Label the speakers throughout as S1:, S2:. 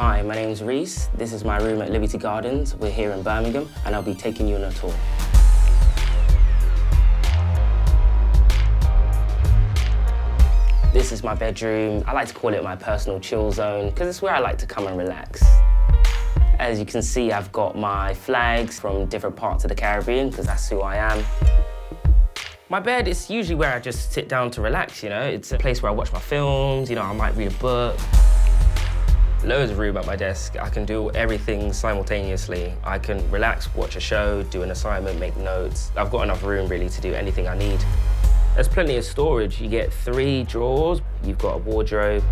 S1: Hi, my name's Reese. This is my room at Liberty Gardens. We're here in Birmingham and I'll be taking you on a tour. This is my bedroom. I like to call it my personal chill zone because it's where I like to come and relax. As you can see, I've got my flags from different parts of the Caribbean because that's who I am. My bed is usually where I just sit down to relax, you know? It's a place where I watch my films, you know, I might read a book. Loads of room at my desk. I can do everything simultaneously. I can relax, watch a show, do an assignment, make notes. I've got enough room really to do anything I need. There's plenty of storage. You get three drawers, you've got a wardrobe,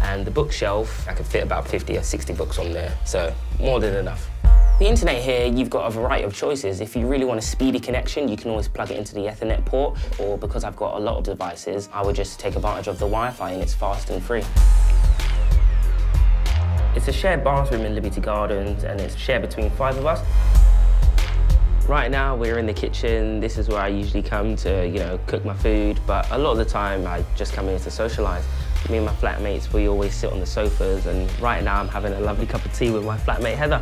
S1: and the bookshelf, I can fit about 50 or 60 books on there, so more than enough. The internet here, you've got a variety of choices. If you really want a speedy connection, you can always plug it into the Ethernet port, or because I've got a lot of devices, I would just take advantage of the Wi-Fi and it's fast and free. It's a shared bathroom in Liberty Gardens and it's shared between five of us. Right now we're in the kitchen. This is where I usually come to, you know, cook my food, but a lot of the time I just come here to socialise. Me and my flatmates, we always sit on the sofas and right now I'm having a lovely cup of tea with my flatmate Heather.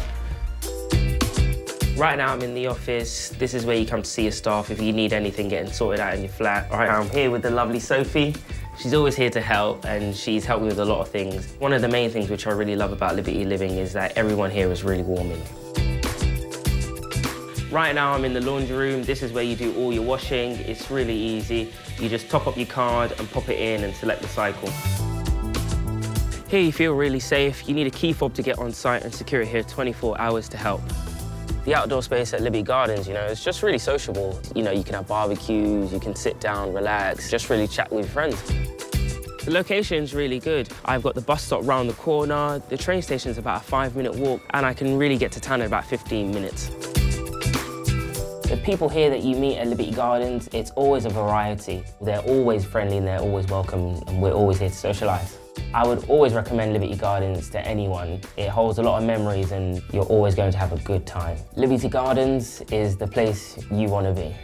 S1: Right now I'm in the office. This is where you come to see your staff if you need anything getting sorted out in your flat. Right, I'm here with the lovely Sophie. She's always here to help and she's helped me with a lot of things. One of the main things which I really love about Liberty Living is that everyone here is really warming. Right now I'm in the laundry room. This is where you do all your washing. It's really easy. You just top up your card and pop it in and select the cycle. Here you feel really safe. You need a key fob to get on site and secure it here 24 hours to help. The outdoor space at Liberty Gardens, you know, it's just really sociable. You know, you can have barbecues, you can sit down, relax, just really chat with your friends. The location's really good. I've got the bus stop round the corner, the train station's about a five minute walk, and I can really get to town in about 15 minutes. The people here that you meet at Liberty Gardens, it's always a variety. They're always friendly and they're always welcome and we're always here to socialise. I would always recommend Liberty Gardens to anyone. It holds a lot of memories and you're always going to have a good time. Liberty Gardens is the place you want to be.